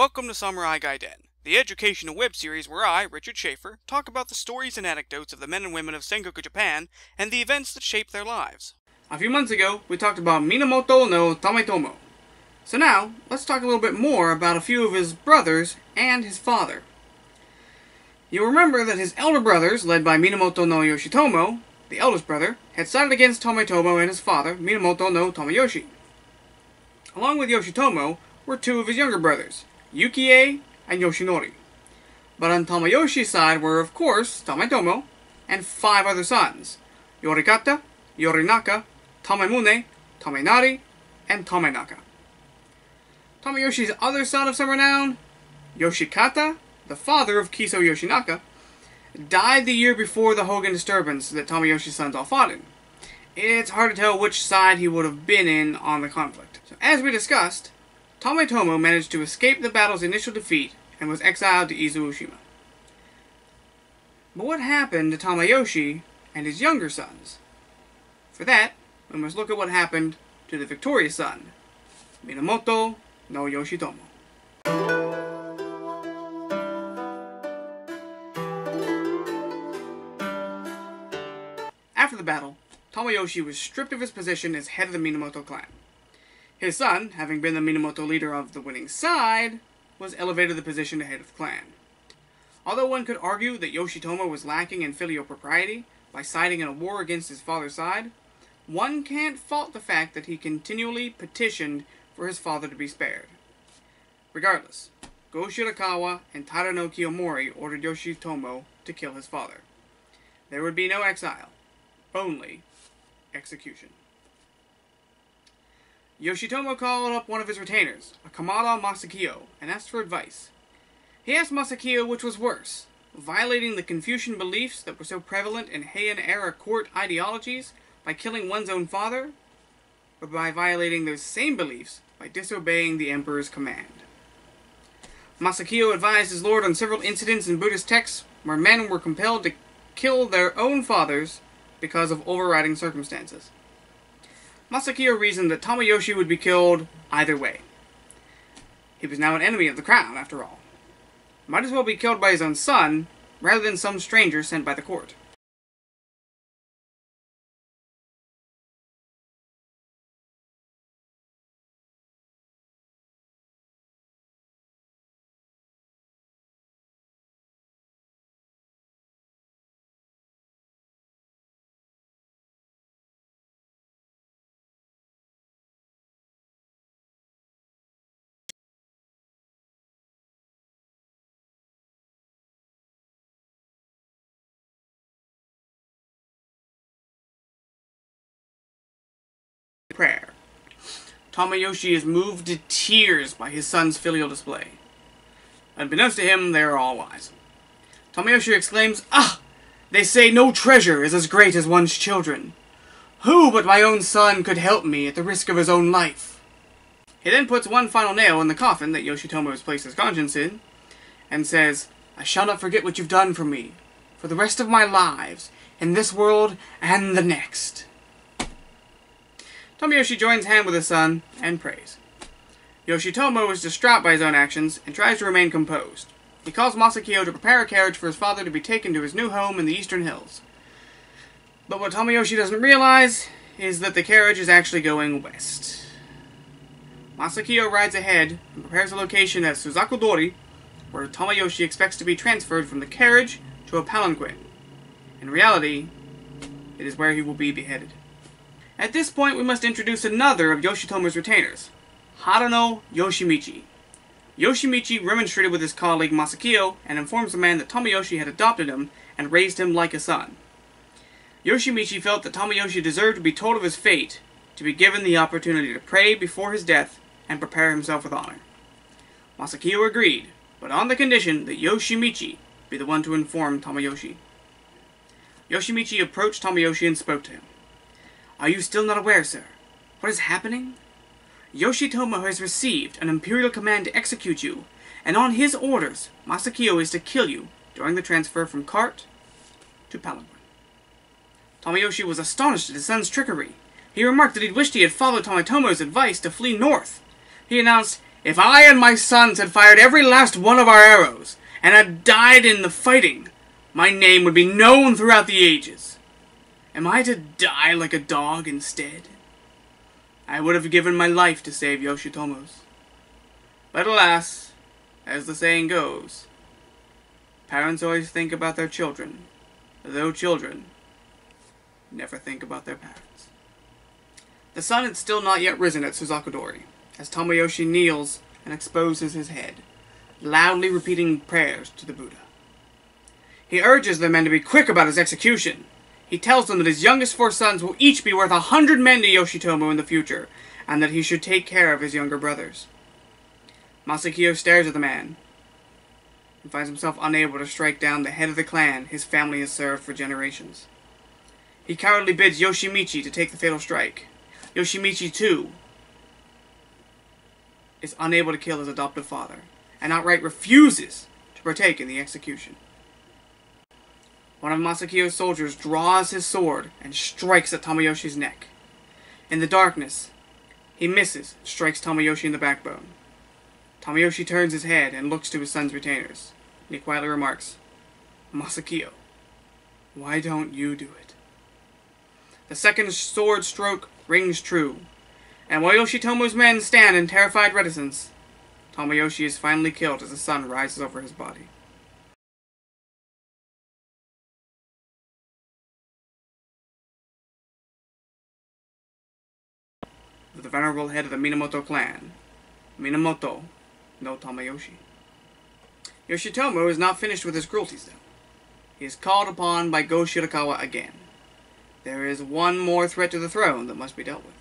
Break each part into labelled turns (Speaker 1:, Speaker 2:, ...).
Speaker 1: Welcome to Samurai Gaiden, the educational web series where I, Richard Shaffer, talk about the stories and anecdotes of the men and women of Sengoku Japan and the events that shaped their lives. A few months ago, we talked about Minamoto no Tametomo. So now, let's talk a little bit more about a few of his brothers and his father. You'll remember that his elder brothers, led by Minamoto no Yoshitomo, the eldest brother, had sided against Tametomo and his father, Minamoto no Tameyoshi. Along with Yoshitomo were two of his younger brothers, Yukie and Yoshinori. But on Tameyoshi's side were, of course, Tametomo and five other sons, Yorikata, Yorinaka, Tamemune, Tamenari, and Tamenaka. Tameyoshi's other son of some renown, Yoshikata, the father of Kiso Yoshinaka, died the year before the Hogen disturbance that Tameyoshi's sons all fought in. It's hard to tell which side he would have been in on the conflict. So, as we discussed, Tametomo managed to escape the battle's initial defeat and was exiled to Izuoshima. But what happened to Tameyoshi and his younger sons? For that, we must look at what happened to the victorious son, Minamoto no Yoshitomo. After the battle, Tameyoshi was stripped of his position as head of the Minamoto clan. His son, having been the Minamoto leader of the winning side, was elevated to the position to head of clan. Although one could argue that Yoshitomo was lacking in filial propriety by siding in a war against his father's side, one can't fault the fact that he continually petitioned for his father to be spared. Regardless, Go Shirakawa and Taira no Kiyomori ordered Yoshitomo to kill his father. There would be no exile, only execution. Yoshitomo called up one of his retainers, a Kamada Masakiyo, and asked for advice. He asked Masakiyo which was worse, violating the Confucian beliefs that were so prevalent in Heian era court ideologies by killing one's own father, or by violating those same beliefs by disobeying the emperor's command. Masakiyo advised his lord on several incidents in Buddhist texts where men were compelled to kill their own fathers because of overriding circumstances. Masakiyo reasoned that Tameyoshi would be killed either way. He was now an enemy of the crown, after all. Might as well be killed by his own son, rather than some stranger sent by the court. Prayer. Tameyoshi is moved to tears by his son's filial display. Unbeknownst to him, they are all wise. Tameyoshi exclaims, Ah! They say no treasure is as great as one's children. Who but my own son could help me at the risk of his own life? He then puts one final nail in the coffin that Yoshitomo has placed his conscience in, and says, I shall not forget what you've done for me, for the rest of my lives, in this world and the next. Tameyoshi joins hand with his son and prays. Yoshitomo is distraught by his own actions and tries to remain composed. He calls Masakiyo to prepare a carriage for his father to be taken to his new home in the eastern hills. But what Tameyoshi doesn't realize is that the carriage is actually going west. Masakiyo rides ahead and prepares a location at Suzakudori, where Tameyoshi expects to be transferred from the carriage to a palanquin. In reality, it is where he will be beheaded. At this point, we must introduce another of Yoshitomo's retainers, Hadano Yoshimichi. Yoshimichi remonstrated with his colleague Masakiyo and informs the man that Tameyoshi had adopted him and raised him like a son. Yoshimichi felt that Tameyoshi deserved to be told of his fate, to be given the opportunity to pray before his death and prepare himself with honor. Masakiyo agreed, but on the condition that Yoshimichi be the one to inform Tameyoshi. Yoshimichi approached Tameyoshi and spoke to him. Are you still not aware, sir? What is happening? Yoshitomo has received an imperial command to execute you, and on his orders, Masakiyo is to kill you during the transfer from cart to palanquin. Tameyoshi was astonished at his son's trickery. He remarked that he wished he had followed Tametomo's advice to flee north. He announced, If I and my sons had fired every last one of our arrows, and had died in the fighting, my name would be known throughout the ages. Am I to die like a dog instead? I would have given my life to save Yoshitomo's. But alas, as the saying goes, parents always think about their children, though children never think about their parents. The sun had still not yet risen at Suzakudori, as Tameyoshi kneels and exposes his head, loudly repeating prayers to the Buddha. He urges the men to be quick about his execution. He tells them that his youngest four sons will each be worth a hundred men to Yoshitomo in the future, and that he should take care of his younger brothers. Masakiyo stares at the man, and finds himself unable to strike down the head of the clan his family has served for generations. He cowardly bids Yoshimichi to take the fatal strike. Yoshimichi, too, is unable to kill his adoptive father, and outright refuses to partake in the execution. One of Masakiyo's soldiers draws his sword and strikes at Tameyoshi's neck. In the darkness, he misses strikes Tameyoshi in the backbone. Tameyoshi turns his head and looks to his son's retainers, and he quietly remarks, Masakiyo, why don't you do it? The second sword stroke rings true, and while Yoshitomo's men stand in terrified reticence, Tameyoshi is finally killed as the sun rises over his body. The venerable head of the Minamoto clan, Minamoto no Tameyoshi. Yoshitomo is not finished with his cruelties, though. He is called upon by Go Shirakawa again. There is one more threat to the throne that must be dealt with.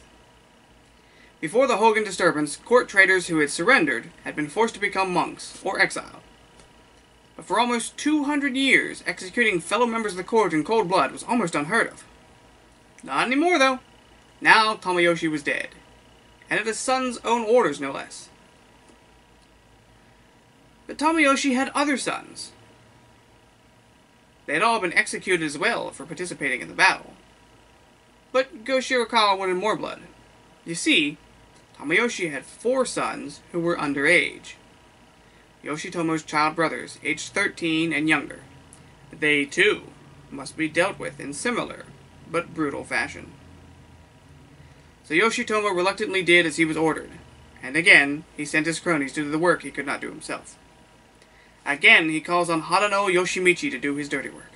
Speaker 1: Before the Hogen disturbance, court traitors who had surrendered had been forced to become monks or exiled. But for almost 200 years, executing fellow members of the court in cold blood was almost unheard of. Not anymore, though. Now Tameyoshi was dead, and at his son's own orders, no less. But Tameyoshi had other sons. They had all been executed as well for participating in the battle. But Go Shirakawa wanted more blood. You see, Tameyoshi had four sons who were underage. Yoshitomo's child brothers, aged 13 and younger. They, too, must be dealt with in similar, but brutal fashion. So Yoshitomo reluctantly did as he was ordered, and again he sent his cronies to do the work he could not do himself. Again, he calls on Hadano Yoshimichi to do his dirty work.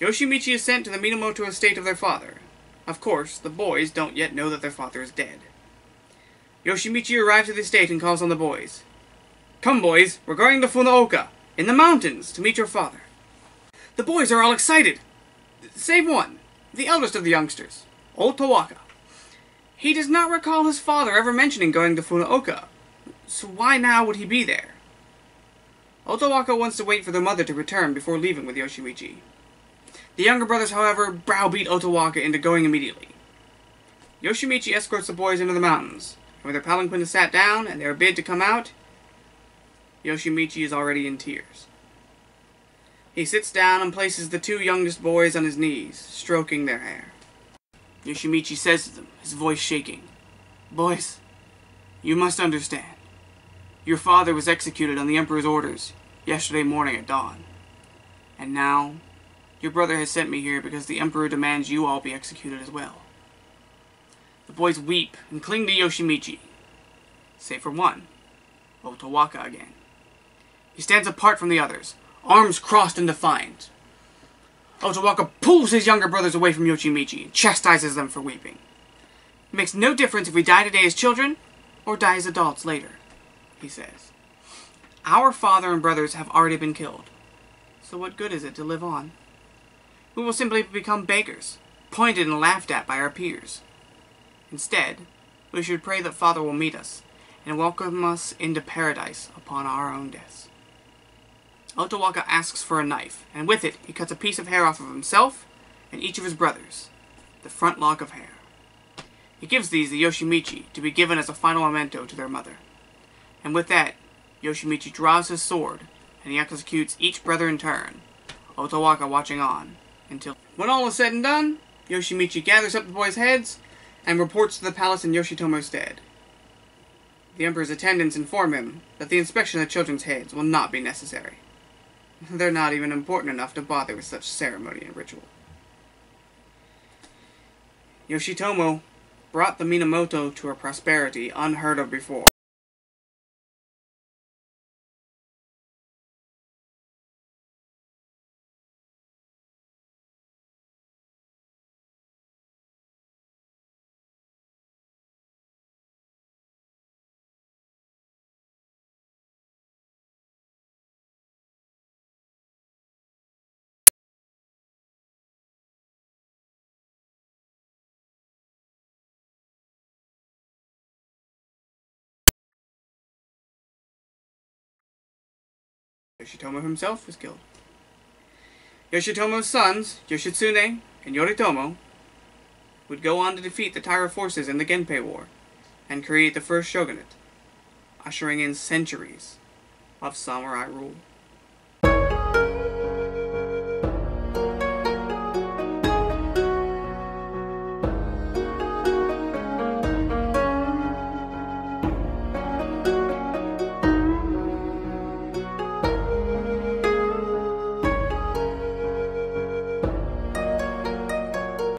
Speaker 1: Yoshimichi is sent to the Minamoto estate of their father. Of course, the boys don't yet know that their father is dead. Yoshimichi arrives at the estate and calls on the boys. Come, boys, we're going to Funaoka, in the mountains, to meet your father. The boys are all excited. Save one, the eldest of the youngsters, Otowaka. He does not recall his father ever mentioning going to Funaoka, so why now would he be there? Otowaka wants to wait for their mother to return before leaving with Yoshimichi. The younger brothers, however, browbeat Otowaka into going immediately. Yoshimichi escorts the boys into the mountains, and when their palanquin is sat down and they are bid to come out, Yoshimichi is already in tears. He sits down and places the two youngest boys on his knees, stroking their hair. Yoshimichi says to them, his voice shaking, Boys, you must understand. Your father was executed on the Emperor's orders yesterday morning at dawn. And now, your brother has sent me here because the Emperor demands you all be executed as well. The boys weep and cling to Yoshimichi, save for one, Otowaka again. He stands apart from the others, arms crossed and defiant. Oh, Otowaka pulls his younger brothers away from Yoshimichi and chastises them for weeping. It makes no difference if we die today as children or die as adults later he says. Our father and brothers have already been killed. So what good is it to live on? We will simply become beggars, pointed and laughed at by our peers. Instead, we should pray that Father will meet us and welcome us into paradise upon our own deaths. Otowaka asks for a knife, and with it he cuts a piece of hair off of himself and each of his brothers, the front lock of hair. He gives these to Yoshimichi to be given as a final memento to their mother. And with that, Yoshimichi draws his sword, and he executes each brother in turn, Otowaka watching on, until when all is said and done, Yoshimichi gathers up the boys' heads and reports to the palace in Yoshitomo's stead. The Emperor's attendants inform him that the inspection of the children's heads will not be necessary. They're not even important enough to bother with such ceremony and ritual. Yoshitomo brought the Minamoto to a prosperity unheard of before. Yoshitomo himself was killed. Yoshitomo's sons, Yoshitsune and Yoritomo, would go on to defeat the Taira forces in the Genpei War and create the first shogunate, ushering in centuries of samurai rule.